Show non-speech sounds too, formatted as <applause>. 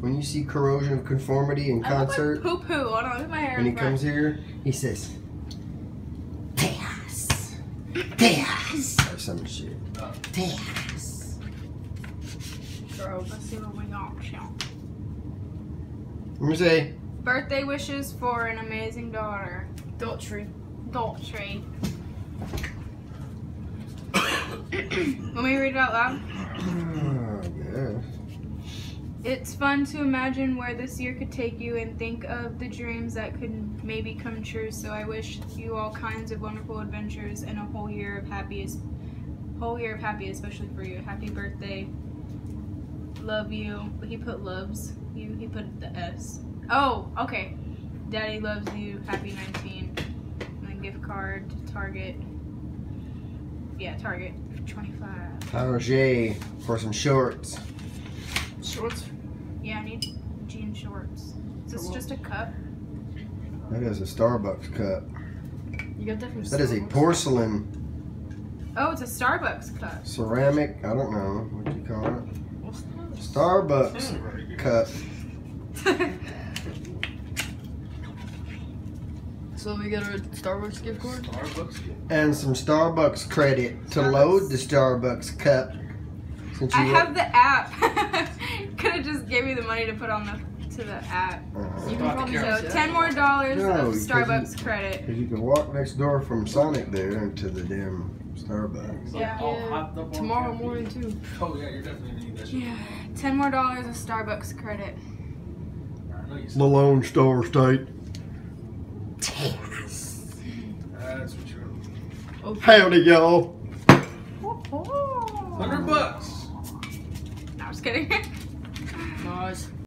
when you see corrosion of conformity in concert, Poo poo. On, look at my hair. when he front. comes here, he says, Tejas, Tejas, or some shit. Tejas. Let's see what we got. shall. Let me say, Birthday wishes for an amazing daughter. Daltrey. Daltrey. <coughs> Let me read it out loud. <coughs> oh, yeah. It's fun to imagine where this year could take you and think of the dreams that could maybe come true. So I wish you all kinds of wonderful adventures and a whole year of happiest, whole year of happy, especially for you. Happy birthday. Love you. He put loves you. He put the S. Oh, okay. Daddy loves you. Happy 19. And then gift card to Target. Yeah, Target. 25. Target for some shorts. Shorts. Yeah, I need jean shorts. Is this For just a cup? That is a Starbucks cup. You got that from That is a porcelain Oh, it's a Starbucks cup. ceramic. I don't know what you call it. What's that? Starbucks cup. <laughs> So we got a Starbucks gift card? Starbucks. And some Starbucks credit to load the Starbucks cup. Since I have the app. <laughs> <laughs> Could have just gave me the money to put on the to the app. Uh-huh. You can About probably the So ten more dollars No, of because Starbucks credit. Cause you can walk next door from Sonic there to the damn Starbucks. Yeah. All hopped up on Tomorrow caffeine. morning too. Oh yeah, you're definitely gonna need that. Yeah, ten more dollars of Starbucks credit. I know you said Malone Star State. that's what you're. Okay. Howdy, y'all. Hundred bucks. No, I'm just kidding. <laughs> Nice.